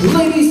Ladies